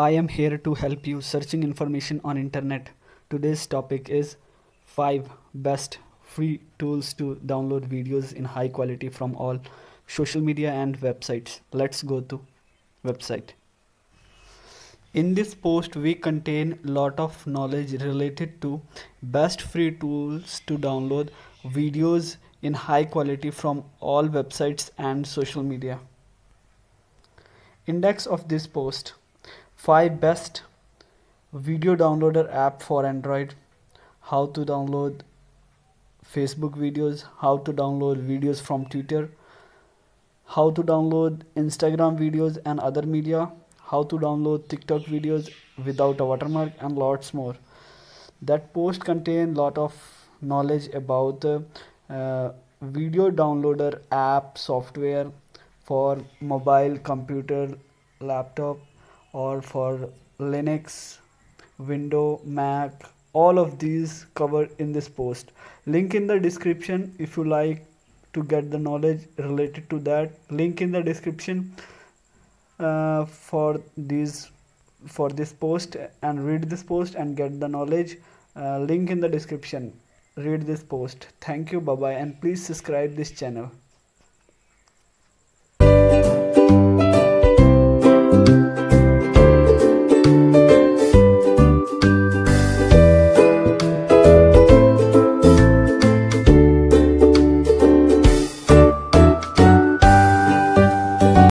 I am here to help you searching information on internet. Today's topic is 5 best free tools to download videos in high quality from all social media and websites. Let's go to website. In this post we contain lot of knowledge related to best free tools to download videos in high quality from all websites and social media. Index of this post 5 best video downloader app for Android. How to download Facebook videos how to download videos from Twitter how to download Instagram videos and other media how to download TikTok videos without a watermark and lots more. That post contain lot of knowledge about uh, video downloader app software for mobile computer laptop or for Linux, Windows, Mac, all of these covered in this post. Link in the description if you like to get the knowledge related to that. Link in the description uh, for these for this post and read this post and get the knowledge. Uh, link in the description. Read this post. Thank you. Bye bye and please subscribe this channel.